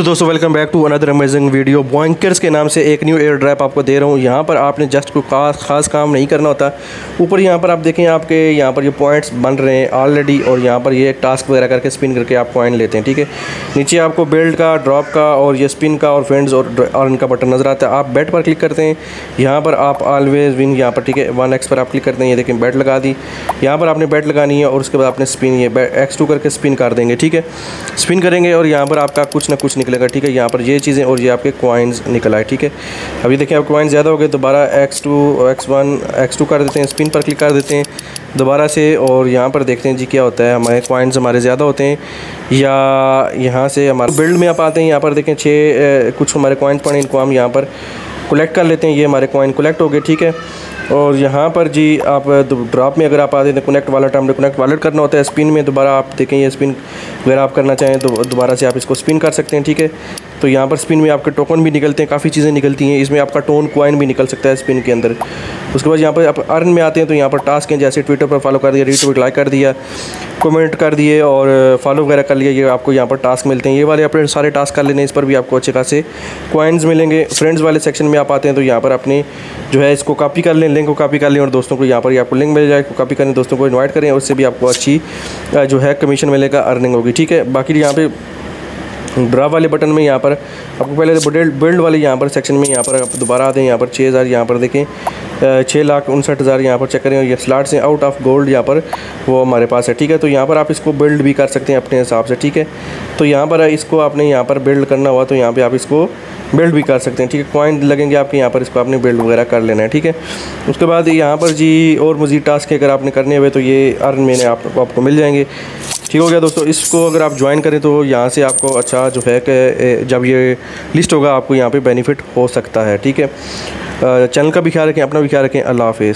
तो दोस्तों welcome back to another amazing video Boinkers के नाम से एक न्यू एयर ड्रैप आपको दे रहा हूँ। यहाँ पर आपने जस्ट कोई खास खास काम नहीं करना होता। ऊपर यहाँ पर आप देखें, आपके यहाँ पर ये पॉइंट्स बन रहे हैं ऑलरेडी और यहाँ पर ये टास्क वगैरह करके स्पिन करके आप पॉइंट लेते हैं, ठीक है? नीचे आपको बेल्ट का ड्रॉप का और ये स्पिन का और फ्रेंड्स और और इनका बटन नज़र आता है। आप बेट पर क्लिक करते हैं। यहाँ पर आप ऑलवेज विन यहाँ पर, ठीक है? वन एक्स पर आप क्लिक करते हैं। ये देखें बेट लगा दी। यहाँ पर आपने बेट लगानी है और उसके बाद आपने स्पिन ये एक्स टू करके स्पिन कर देंगे, ठीक है? स्पिन करेंगे और यहाँ पर आपका कुछ ना कुछ निकलेगा ठीक है? यहाँ पर ये चीज़ें और ये आपके कॉइन्स निकल आए, ठीक है? अभी देखें अब कॉइन्स ज़्यादा हो गए, दोबारा X two X one X two कर देते हैं स्पिन पर क्लिक कर देते हैं, दोबारा से और यहाँ पर देखते हैं जी क्या होता है। हमारे कॉइन्स हमारे ज़्यादा होते हैं, या यहाँ से हमारे बिल्ड में आप आते हैं, यहाँ पर देखें, छः कुछ हमारे कॉइन्स पड़े इनको हम यहाँ पर कलेक्ट कर लेते हैं, ये हमारे कॉइन कलेक्ट हो गए, ठीक है? और यहाँ पर जी आप ड्रॉप में अगर आप आते हैं कनेक्ट वालेट हमने कनेक्ट वालेट करना होता है स्पिन में, दोबारा आप देखें ये स्पिन अगर आप करना चाहें तो दोबारा से आप इसको स्पिन कर सकते हैं, ठीक है? तो यहाँ पर स्पिन में आपके टोकन भी निकलते हैं, काफ़ी चीज़ें निकलती हैं। इसमें आपका टोन क्वाइन भी निकल सकता है स्पिन के अंदर। उसके बाद यहाँ पर आप अर्न में आते हैं तो यहाँ पर टास्क हैं, जैसे ट्विटर पर फॉलो कर दिया रीट्वीट लाइक कर दिया कमेंट कर दिए और फॉलो वगैरह कर लिया, ये आपको यहाँ पर टास्क मिलते हैं। ये वाले अपने सारे टास्क कर लेने, इस पर भी आपको अच्छे खासे कॉइन्स मिलेंगे। फ्रेंड्स वाले सेक्शन में आप आते हैं तो यहाँ पर अपने जो है, इसको कॉपी कर लें लिंक को कॉपी कर लें और दोस्तों को यहाँ पर आपको लिंक मिल जाए कॉपी करें दोस्तों को इन्वाइट करें, उससे भी आपको अच्छी जो है कमीशन मिलेगा अर्निंग होगी। ठीक है? बाकी यहाँ पर ड्रा वाले बटन में यहाँ पर आपको पहले बिल्ड बिल्ड वाले यहाँ पर सेक्शन में यहाँ पर आप दोबारा आते हैं यहाँ पर छः हज़ार यहाँ पर देखें छः लाख उनसठ हज़ार यहाँ पर चेक करें ये स्लाट से आउट ऑफ़ गोल्ड यहाँ पर वो हमारे पास है ठीक है तो यहाँ पर आप इसको बिल्ड भी कर सकते हैं अपने हिसाब से ठीक है तो यहाँ पर इसको आपने यहाँ पर बिल्ड करना हुआ तो यहाँ पर आप इसको बिल्ड भी कर सकते हैं ठीक है कॉइन लगेंगे आपके यहाँ पर इसको आपने बिल्ड वगैरह कर लेना है ठीक है उसके बाद यहाँ पर जी और मज़ीद टास्क अगर आपने करने हुए तो ये अर्न मैंने आप, आपको मिल जाएँगे ठीक हो गया दोस्तों, इसको अगर आप ज्वाइन करें तो यहाँ से आपको अच्छा जो है कि जब ये लिस्ट होगा, आपको यहाँ पे बेनिफिट हो सकता है, ठीक है? चैनल का भी ख्याल रखें, अपना भी ख्याल रखें, अल्लाह हाफिज़।